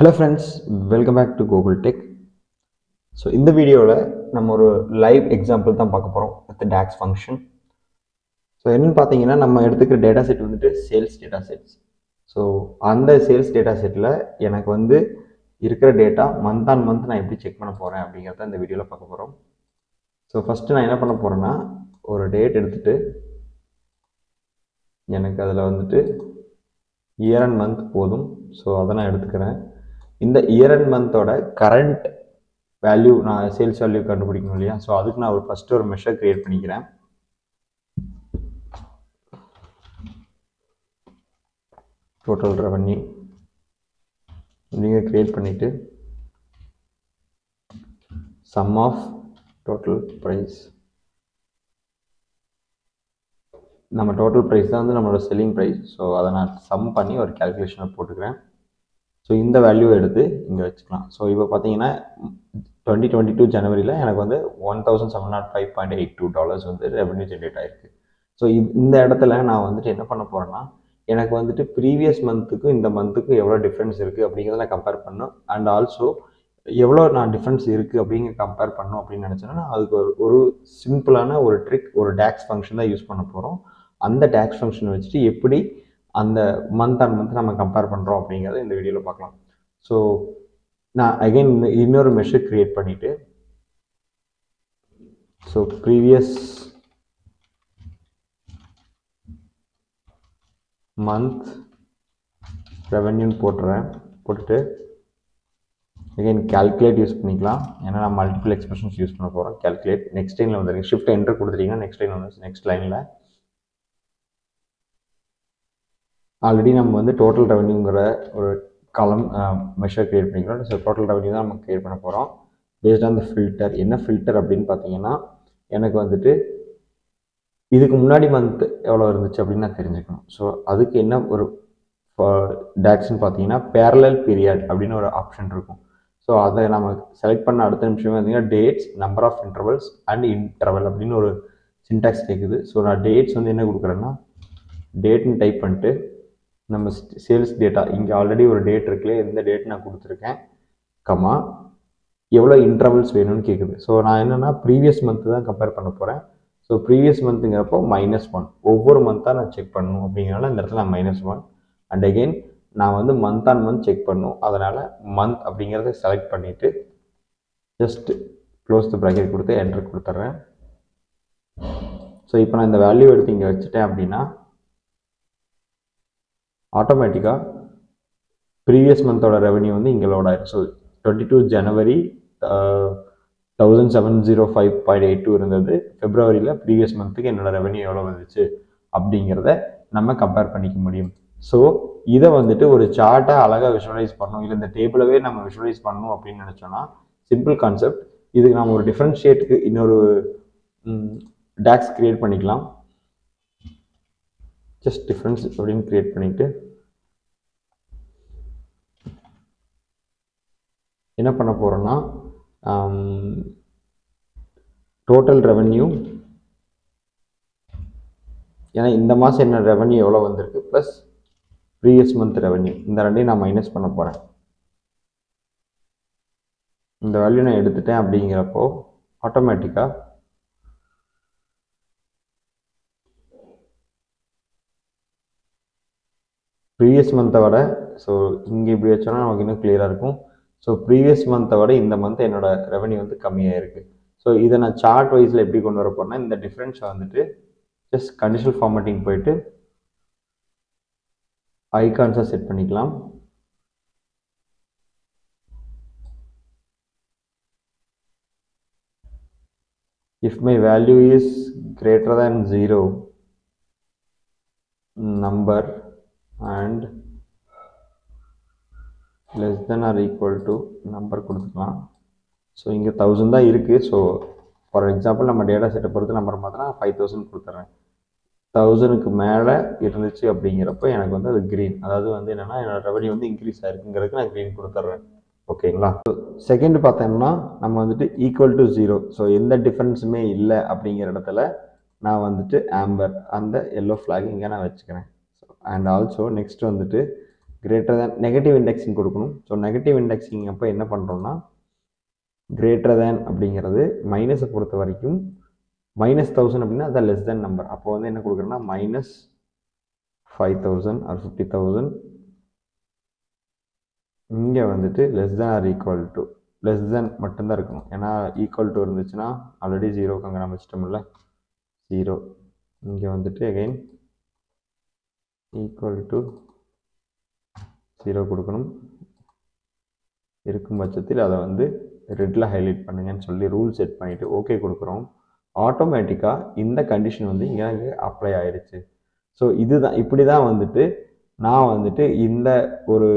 Hello friends welcome back to Google Tech so இந்த வீடியோவில் நம்ம ஒரு லைவ் எக்ஸாம்பிள் தான் பார்க்க போகிறோம் வித் டேக்ஸ் ஃபங்க்ஷன் ஸோ என்னென்னு பார்த்தீங்கன்னா நம்ம எடுத்துக்கிற டேட்டா செட் வந்துட்டு சேல்ஸ் டேட்டா செட்ஸ் ஸோ அந்த சேல்ஸ் டேட்டா செட்டில் எனக்கு வந்து இருக்கிற டேட்டா மந்த் ஆன் மந்த் நான் எப்படி செக் பண்ண போகிறேன் அப்படிங்கிறத இந்த வீடியோவில் பார்க்க போகிறோம் ஸோ ஃபஸ்ட்டு நான் என்ன பண்ண போகிறேன்னா ஒரு டேட் எடுத்துகிட்டு எனக்கு அதில் வந்துட்டு இயர் அண்ட் மந்த் போதும். ஸோ அதை நான் எடுத்துக்கிறேன். இந்த இயர் அண்ட் மந்தோட கரண்ட் வேல்யூ நான் சேல்ஸ் வேல்யூ கண்டுபிடிக்கணும் இல்லையா? ஸோ அதுக்கு நான் ஒரு ஃபஸ்ட்டு ஒரு மெஷர் க்ரியேட் பண்ணிக்கிறேன். டோட்டல் ரெவன்யூ நீங்கள் க்ரியேட் பண்ணிவிட்டு சம் ஆஃப் டோட்டல் ப்ரைஸ் நம்ம டோட்டல் ப்ரைஸ் தான் வந்து நம்மளோட செல்லிங் ப்ரைஸ் ஸோ அதை நான் சம் பண்ணி ஒரு கேல்குலேஷனை போட்டுக்கிறேன். ஸோ இந்த வேல்யூ எடுத்து இங்கே வச்சுக்கலாம். ஸோ இப்போ பார்த்தீங்கன்னா டுவெண்ட்டி டுவெண்ட்டி டூ ஜனவரியில் எனக்கு வந்து one thousand seven nought five point eight two dollars வந்து ரெவன்யூ ஜென்ரேட் ஆயிருக்கு. ஸோ இந்த இடத்துல நான் வந்துட்டு என்ன பண்ண போகிறேன்னா எனக்கு வந்துட்டு ப்ரீவியஸ் மந்த்துக்கும் இந்த மந்த்துக்கும் எவ்வளோ டிஃப்ரென்ஸ் இருக்குது அப்படிங்கிறத நான் கம்பேர் பண்ணணும். அண்ட் ஆல்சோ எவ்வளோ நான் டிஃப்ரென்ஸ் இருக்குது அப்படிங்க கம்பேர் பண்ணும் அப்படின்னு நினச்சேன்னா அதுக்கு ஒரு ஒரு சிம்பிளான ஒரு ட்ரிக் ஒரு டேக்ஸ் ஃபங்க்ஷன் தான் யூஸ் பண்ண போகிறோம் அந்த டேக்ஸ் ஃபங்க்ஷனை வச்சுட்டு எப்படி அந்த மந்த் அண்ட் மந்த் நம்ம கம்பேர் பண்ணுறோம் அப்படிங்கிறத இந்த வீடியோவில் பார்க்கலாம். ஸோ நான் அகைன் இன்னொரு மெஷர் க்ரியேட் பண்ணிவிட்டு ஸோ ப்ரீவியஸ் மந்த் ரெவன்யூன்னு போட்டுறேன் போட்டுட்டு அகைன் கேல்குலேட் யூஸ் பண்ணிக்கலாம். ஏன்னா நான் மல்டிபிள் எக்ஸ்பிரஷன்ஸ் யூஸ் பண்ண போகிறோம் கேல்குலேட் நெக்ஸ்ட் லைனில் வந்துருக்கு. ஷிஃப்ட் என்டர் கொடுத்துட்டீங்கன்னா நெக்ஸ்ட் லைன் வந்து நெக்ஸ்ட் லைனில் ஆல்ரெடி நம்ம வந்து டோட்டல் ரெவன்யூங்கிற ஒரு காலம் மெஷர் க்ரியேட் பண்ணிக்கிறோம். ஸோ டோட்டல் ரெவன்யூ தான் நம்ம க்ரியேட் பண்ண போகிறோம் பேஸ்ட் ஆன் த ஃபில்டர் என்ன ஃபில்டர் அப்படின்னு பார்த்தீங்கன்னா எனக்கு வந்துட்டு இதுக்கு முன்னாடி மந்த் எவ்வளோ இருந்துச்சு அப்படின்னு நான் தெரிஞ்சுக்கணும். ஸோ அதுக்கு என்ன ஒரு டேக்ஸ்ன்னு பார்த்தீங்கன்னா பேரலல் பீரியட் அப்படின்னு ஒரு ஆப்ஷன் இருக்கும். ஸோ அதை நம்ம செலக்ட் பண்ண அடுத்த நிமிஷமே பார்த்தீங்கன்னா dates number of intervals and interval அப்படின்னு ஒரு சின்டாக்ஸ் கேட்குது ஸோ நான் டேட்ஸ் வந்து என்ன கொடுக்குறேன்னா டேட்னு டைப் பண்ணிட்டு நம்ம சேல்ஸ் டேட்டா இங்கே ஆல்ரெடி ஒரு டேட் இருக்குல்ல எந்த டேட் நான் கொடுத்துருக்கேன்? கம்மா எவ்வளோ இன்டர்வல்ஸ் வேணும்னு கேட்குது ஸோ நான் என்னென்னா ப்ரீவியஸ் மந்த்து தான் கம்பேர் பண்ண போகிறேன் ஸோ ப்ரீவியஸ் மந்த்துங்கிறப்போ மைனஸ் ஒன் ஒவ்வொரு மந்த்தாக நான் செக் பண்ணணும் அப்படிங்கிறனால இந்த இடத்துல நான் மைனஸ் ஒன் அண்ட் அகெயின் நான் வந்து மந்த் ஆன் மந்த் செக் பண்ணும். அதனால் மந்த் அப்படிங்கிறத செலக்ட் பண்ணிவிட்டு ஜஸ்ட் க்ளோஸ் த ப்ராக்கெட் கொடுத்து என்ட்ரு கொடுத்துட்றேன். ஸோ இப்போ நான் இந்த வேல்யூ எடுத்து இங்கே வச்சுட்டேன் அப்படின்னா ஆட்டோமேட்டிக்காக ப்ரீவியஸ் மந்தோட ரெவன்யூ வந்து இங்கே லோட் ஆயிடும் so twenty two January thousand seven zero five point eight two இருந்தது. ஃபெப்ரவரியில் ப்ரீவியஸ் மந்த்துக்கு என்னோடய ரெவன்யூ எவ்வளோ வந்துச்சு அப்படிங்கிறத நம்ம கம்பேர் பண்ணிக்க முடியும். ஸோ இதை வந்துட்டு ஒரு சார்ட்டாக அழகாக விஷுவலைஸ் பண்ணணும். இல்லை இந்த டேபிளவே நம்ம விஷுவலைஸ் பண்ணணும் அப்படின்னு நினச்சோன்னா சிம்பிள் கான்செப்ட் இதுக்கு நம்ம ஒரு டிஃப்ரென்ஷியேட்டுக்கு இன்னொரு டேக்ஸ் க்ரியேட் பண்ணிக்கலாம். ஜஸ்ட் டிஃப்ரென்ஸ் அப்படின்னு க்ரியேட் பண்ணிவிட்டு என்ன பண்ண போகிறோன்னா டோட்டல் ரெவன்யூ ஏன்னா இந்த மாதம் என்ன ரெவன்யூ எவ்வளோ வந்திருக்கு ப்ளஸ் ப்ரீவியஸ் மந்த் ரெவன்யூ இந்த ரெண்டையும் நான் மைனஸ் பண்ண போகிறேன் இந்த வேல்யூ நான் எடுத்துட்டேன் அப்படிங்கிறப்போ ஆட்டோமேட்டிக்காக ப்ரீவியஸ் மந்த்தை விட ஸோ இங்கே இப்படி வச்சோன்னா நமக்கு இன்னும் கிளியராக இருக்கும். ஸோ ப்ரீவியஸ் மந்த்தை விட இந்த மந்த் என்னோட ரெவன்யூ வந்து கம்மியாக இருக்குது ஸோ இதை நான் சார்ட் வைஸில் எப்படி கொண்டு வர போகிறேன்னா இந்த டிஃப்ரென்ஸை வந்துட்டு ஜஸ்ட் கண்டிஷனல் ஃபார்மேட்டிங் போயிட்டு ஐகான்ஸாக செட் பண்ணிக்கலாம். If my value is greater than zero number and less than or equal to number கொடுத்துக்கலாம். ஸோ இங்கே தௌசண்ட் தான் இருக்குது ஸோ ஃபார் எக்ஸாம்பிள் நம்ம டேட்டா செட்டை பொறுத்து நம்பர் மாத்தினா ஃபைவ் தௌசண்ட் கொடுத்துட்றேன் தௌசண்ட்க்கு மேலே இருந்துச்சு அப்படிங்கிறப்ப எனக்கு வந்து அது க்ரீன் அதாவது வந்து என்னென்னா என்னோட ரெவன்யூ வந்து இன்க்ரீஸ் ஆயிருக்குங்கிறதுக்கு நான் க்ரீன் கொடுத்துட்றேன் ஓகேங்களா செகண்ட் பார்த்தோம்னா நம்ம வந்துட்டு ஈக்குவல் டு ஜீரோ ஸோ எந்த டிஃப்ரென்ஸுமே இல்லை அப்படிங்கிற இடத்துல நான் வந்துட்டு ஆம்பர் அந்த எல்லோ ஃப்ளாக் இங்கே நான் வச்சுக்கிறேன். அண்ட் ஆல்சோ நெக்ஸ்ட் வந்துட்டு கிரேட்டர் தேன் நெகட்டிவ் இண்டெக்ஸிங் கொடுக்கணும். ஸோ நெகட்டிவ் இண்டெக்ஸிங் அப்போ என்ன பண்ணுறோம்னா கிரேட்டர் தேன் அப்படிங்கிறது மைனஸை பொறுத்த வரைக்கும் மைனஸ் தௌசண்ட் அப்படின்னா அது லெஸ் தேன் நம்பர் அப்போ வந்து என்ன கொடுக்குறேன்னா minus five thousand or fifty thousand இங்கே வந்துட்டு less than or equal to less than மட்டும்தான் இருக்கணும். ஏன்னா ஈக்குவல் டு இருந்துச்சுன்னா ஆல்ரெடி ஜீரோக்கு அங்கே நம்ம வச்சிட்டோம்ல. ஜீரோ இங்கே வந்துட்டு அகைன் ஈக்குவல் டு ஜீரோ கொடுக்கணும். இருக்கும் பட்சத்தில் அதை வந்து ரெட்டில் ஹைலைட் பண்ணுங்கன்னு சொல்லி ரூல் செட் பண்ணிவிட்டு ஓகே கொடுக்குறோம். ஆட்டோமேட்டிக்காக இந்த கண்டிஷன் வந்து இங்கே எனக்கு அப்ளை ஆயிடுச்சு ஸோ இதுதான் இப்படி தான் வந்துட்டு நான் வந்துட்டு இந்த ஒரு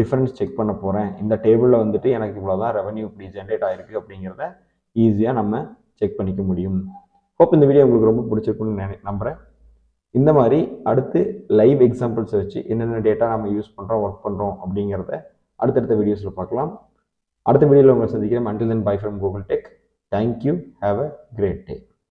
டிஃப்ரென்ஸ் செக் பண்ண போகிறேன் இந்த டேபிளில் வந்துட்டு எனக்கு இவ்வளோ தான் ரெவன்யூ இப்படி ஜென்ரேட் ஆகிருக்கு அப்படிங்கிறத ஈஸியாக நம்ம செக் பண்ணிக்க முடியும். ஹோப் இந்த வீடியோ உங்களுக்கு ரொம்ப பிடிச்சிருக்குன்னு நினை நம்புகிறேன் இந்த மாதிரி அடுத்து லைவ் எக்ஸாம்பிள்ஸை வச்சு என்னென்ன டேட்டா நம்ம யூஸ் பண்ணுறோம் ஒர்க் பண்ணுறோம் அப்படிங்கிறத அடுத்தடுத்த வீடியோஸில் பார்க்கலாம். அடுத்த வீடியோவில் உங்களை சந்திக்கிறேன். Until then bye from Google Tech thank you have a great day